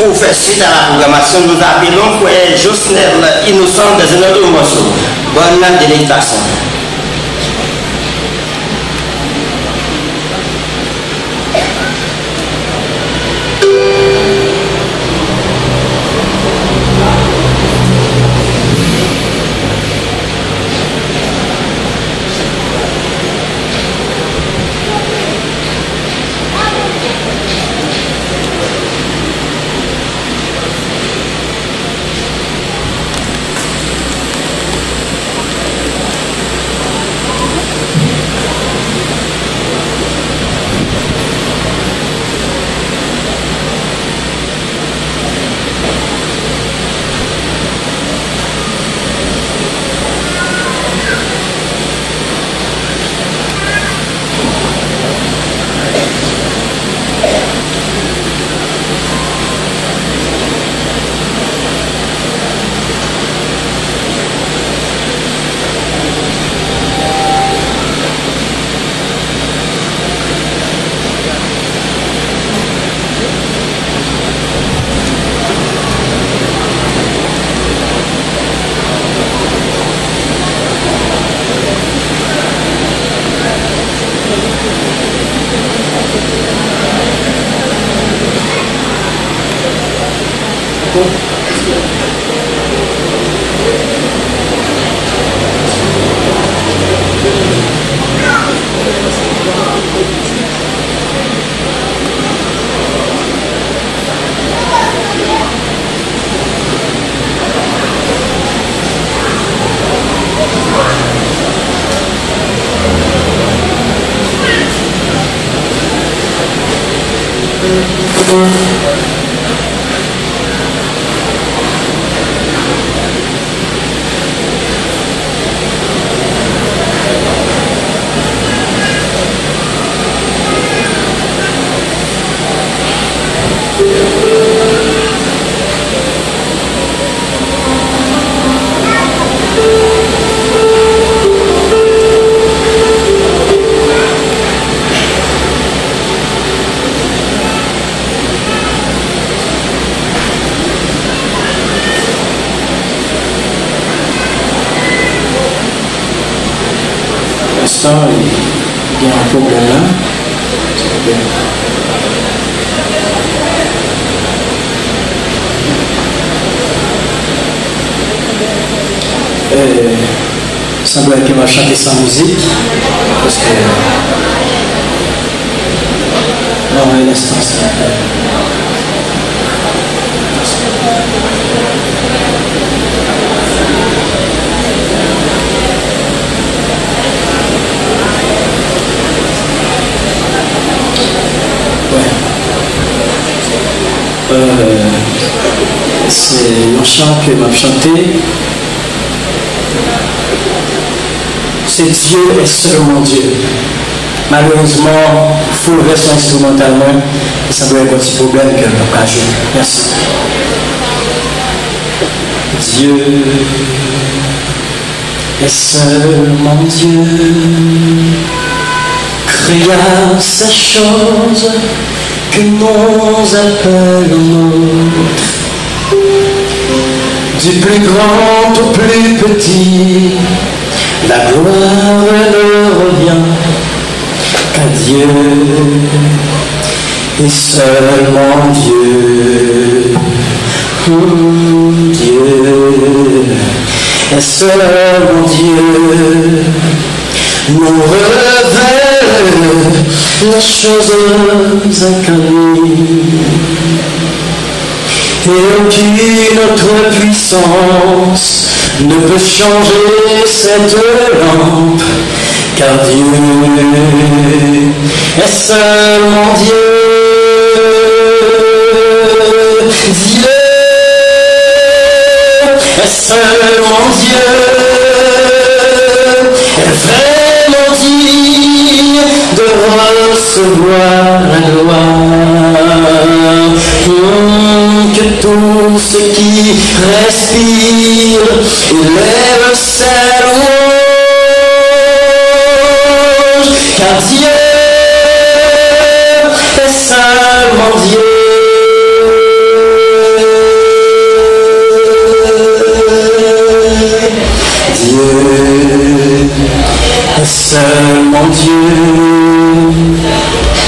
pour faire suite à la programmation, nous appelons Frère Josnel Innocent dans un autre morceau. Bonne délectation. L'instant, il y a un problème là. Euh, il semblerait qu'il va chanter sans musique, parce que... Non, un instant, s'il c'est un chant que m'a chanté. C'est Dieu est seulement Dieu. Malheureusement, il faut le version instrumentalement et ça doit être un petit problème que a joué. Merci. Dieu est seulement Dieu, créa ces choses que nous appelons Du plus grand au plus petit, la gloire ne revient qu'à Dieu et seulement Dieu. Oh, Dieu et seulement Dieu nous révèle les choses inconnues. Et aucune autre puissance ne peut changer cette lampe, car Dieu est seulement Dieu. respire, il lève sa louange, car Dieu est seulement Dieu. Dieu est seulement Dieu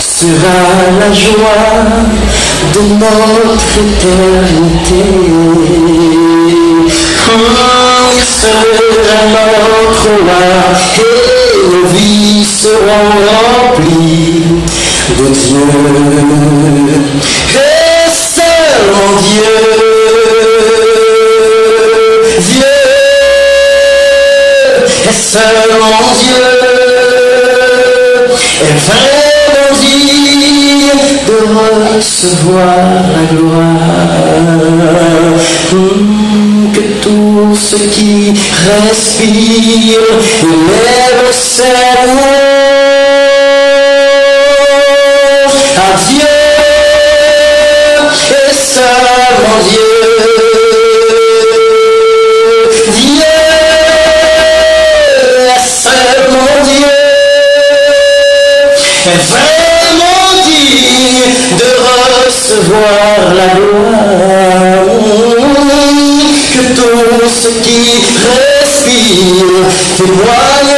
sera la joie de notre éternité. Il sera notre roi et nos vies seront remplies de Dieu. Et seulement Dieu, Dieu, et seulement Dieu est de recevoir la gloire. Hum, Que tout ce qui respire élève ses la gloire. Que tout ce qui respire témoigne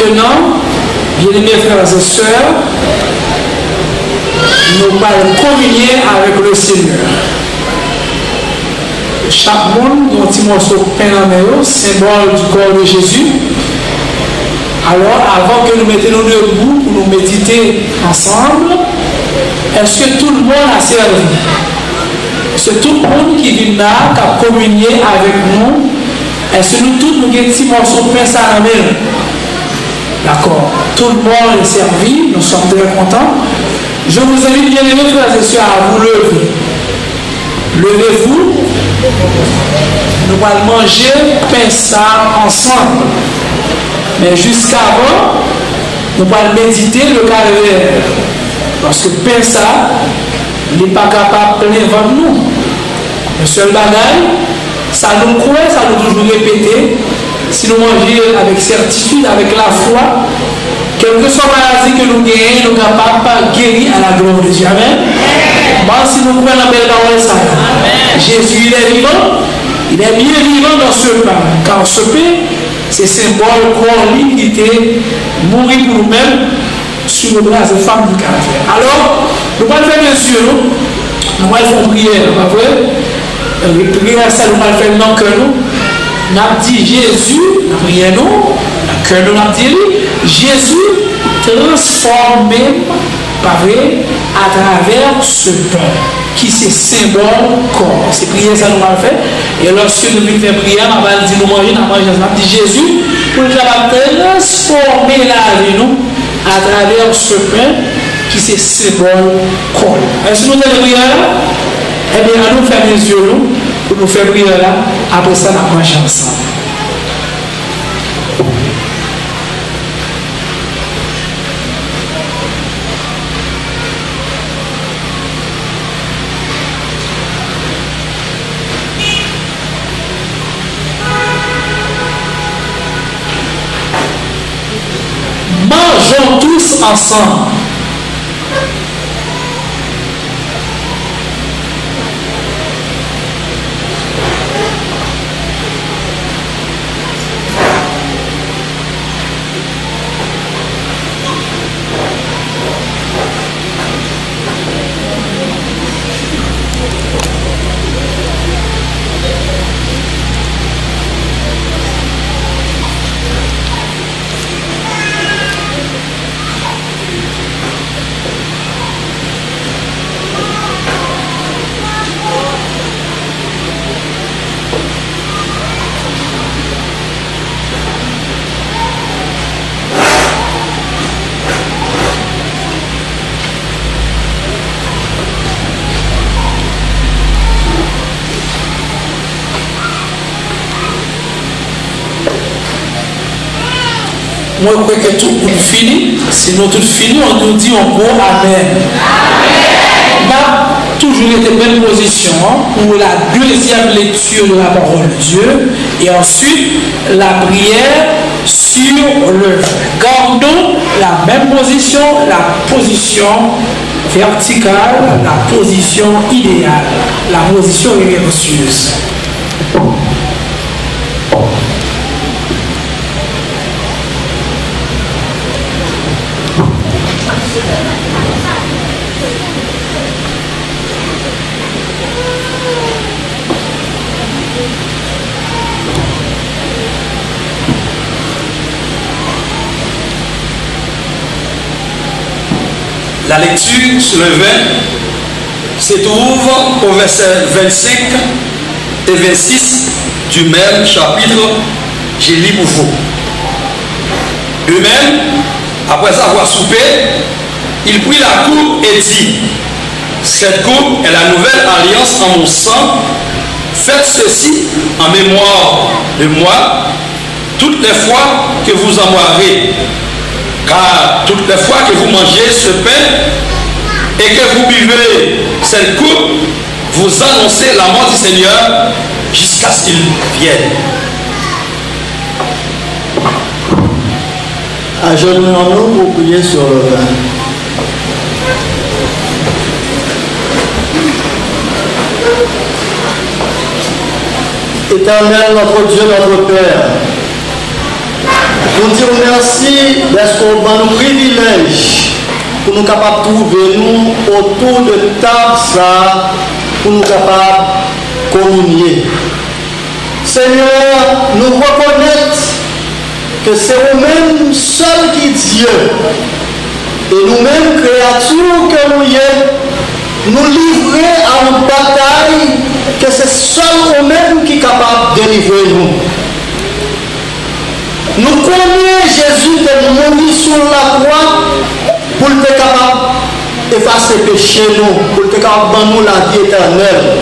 Maintenant, bien-aimés frères et sœurs, nous allons communier avec le Seigneur. Chaque monde, un petit morceau de pain les mains, symbole du corps de Jésus. Alors, avant que nous mettions nous debout pour nous méditer ensemble, est-ce que tout le monde a servi C'est tout le monde qui vient là, qui a communié avec nous. Est-ce que nous tous, nous avons un petit morceau de pain la main D'accord. Tout le monde est servi, nous sommes très contents. Je vous invite bien aimés frères et sœurs à vous lever. Levez-vous. Nous allons manger pain ensemble. Mais jusqu'avant, nous allons méditer le calvaire. Parce que pain ça, n'est pas capable de vendre nous. Le seul bagage, ça nous croit, ça nous toujours répéter. Si nous mangeons avec certitude, avec la foi, quelle que soit la maladie que nous gagnons, nous sommes capables de guérir à la gloire de Dieu. Amen. Bon, si nous croyons la belle parole, ça. Jésus, il est vivant. Il est bien vivant dans ce pain. Car ce pain, c'est symbole qu'on l'unité, mourir pour nous-mêmes sur le bras des femmes du caractère. Alors, nous allons faire bien sûr, nous allons faire une prière, pas vrai? Une prière, ça nous allons faire dans cœur, nous. nap di Jésus, nan riyen nou, nan kèl nou nap di li, Jésus transformè pavè a travers se pan ki se sembol kor. Se priye sa nou mal fè. E lòske nou mi fè priye, nan val di nou manjè, nan manjè, nan di Jésus, pou nou tabak transformè la vi nou a travers se pan ki se sembol kor. E se nou te priye, ebe an nou fè mè zyon nou, pour nous faire prière là. Après ça, nous marcher ensemble. Mangeons tous ensemble. Moi je crois que tout le monde. Sinon tout fini, on nous dit encore Amen. Amen. toujours été bonne position hein, pour la deuxième lecture de la parole de Dieu et ensuite la prière sur le Gardons la même position, la position verticale, la position idéale, la position religieuse. La lecture sur le 20 se trouve au verset 25 et 26 du même chapitre. J'ai lu pour vous. Eux-mêmes, après avoir soupé, il prit la coupe et dit, cette coupe est la nouvelle alliance en mon sang. Faites ceci en mémoire de moi toutes les fois que vous en boirez. Car toutes les fois que vous mangez ce pain et que vous buvez cette coupe, vous annoncez la mort du Seigneur jusqu'à ce qu'il vienne. Agenouillons-nous pour prier sur le vin. Éternel, notre Dieu, notre Père, Nous disons merci parce qu'on va nous privilège pour nous capables de trouver nous autour de table ça, pour nous capables de communier. Seigneur, nous reconnaissons que c'est vous-même seul qui Dieu. Et nous-mêmes, créatures que nous y est, nous livrer à une bataille que c'est seul vous-même qui est capable de délivrer nous. Nous connaissons Jésus de mourir sur la croix pour être capable d'effacer le péché nous, pour être capable de nous la vie éternelle.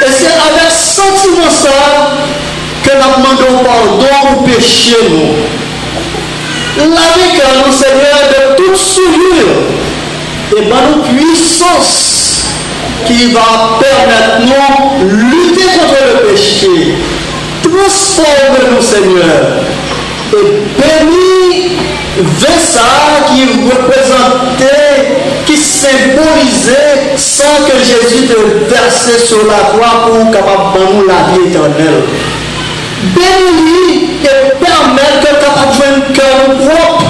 Et c'est avec ce sentiment ça que nous demandons pardon pour péché nous. La vie que nous Seigneur de toute souillure et ben nous puissance qui va permettre nous lutter contre le péché. Transforme-nous Seigneur et bénis ça qui représentait, qui symbolisait sans que Jésus te versé sur la croix pour capable nous la vie éternelle. Bénis et permettre que capable de cœur propre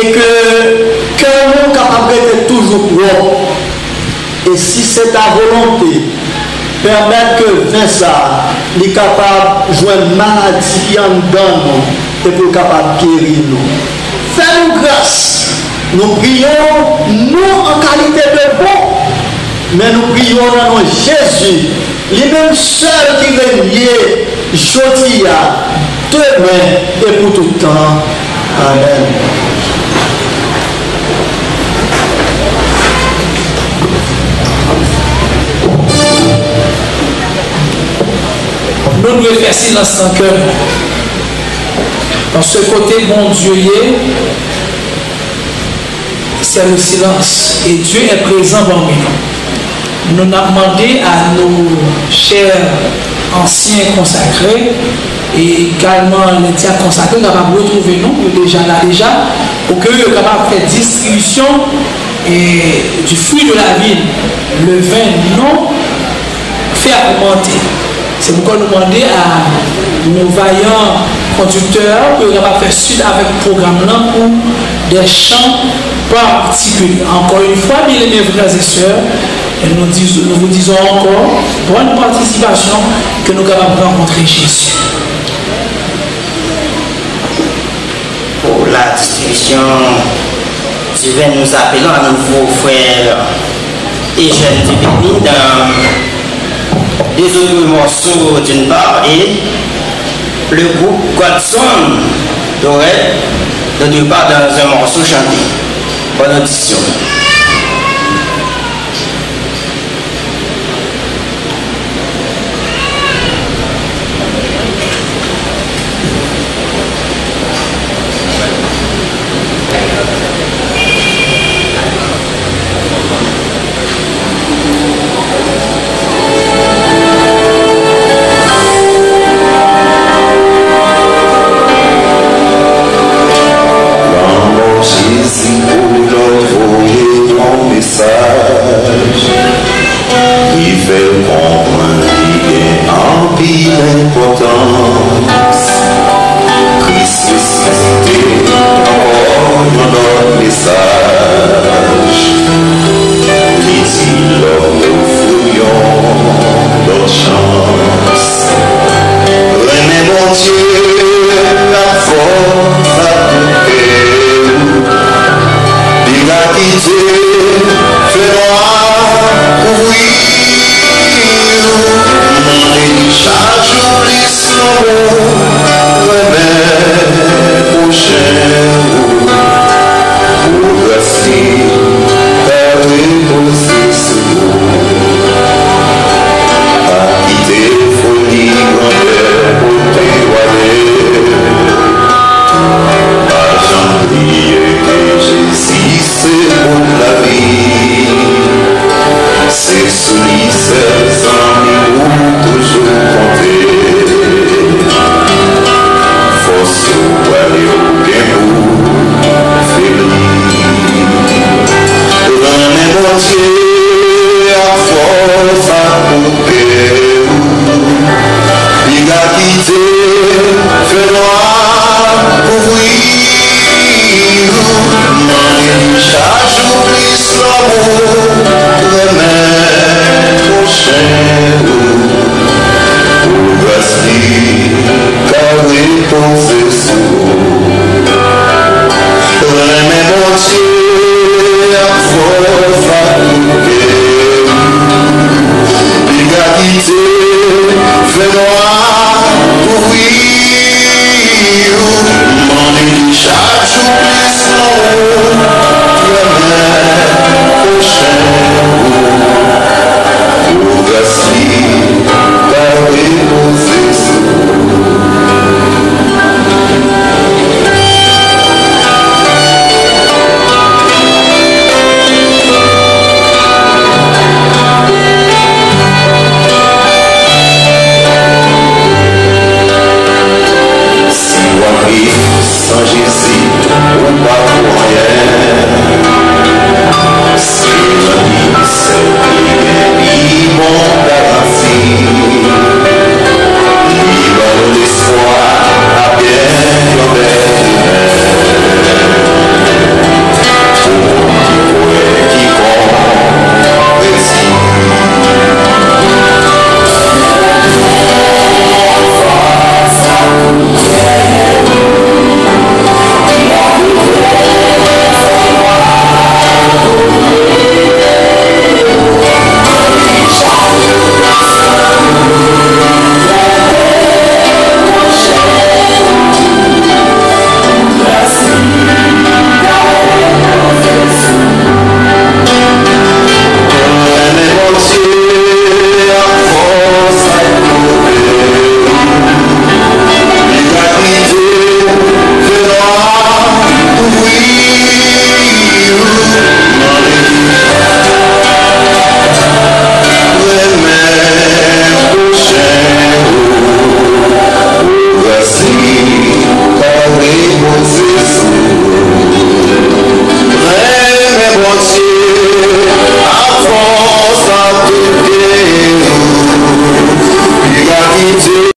et que cœur nous capable d'être toujours propre. Et si c'est ta volonté, permettre que Vincent li kapab jwen maladi an dan nou, e pou kapab keri nou. Fè nou gras, nou priyon nou an kalite de bon, men nou priyon nan nou Jezu, li men sel ki renye, jodi ya, temen, e pou toutan. Amen. Nous devons faire silence dans le cœur. Dans ce côté, mon Dieu c'est le silence. Et Dieu est présent parmi nous. Nous avons demandé à nos chers anciens consacrés et également les diacres consacrés capables de retrouver nous, déjà là déjà, pour que soient capables distribution et du fruit de la ville, le vin non augmenter. C'est pourquoi nous demandons à nos vaillants conducteurs que nous faire suite avec le programme là pour des chants particuliers. Encore une fois, bien aimés frères et sœurs, nous, vous disons encore, bonne participation que nous capables rencontrer Jésus. Pour la discussion du vin, nous appelons à nouveau frères et jeunes du béni dans des autres morceaux d'une part et le groupe Godson d'Oreille de deux parts dans un morceau chanté. Bonne audition.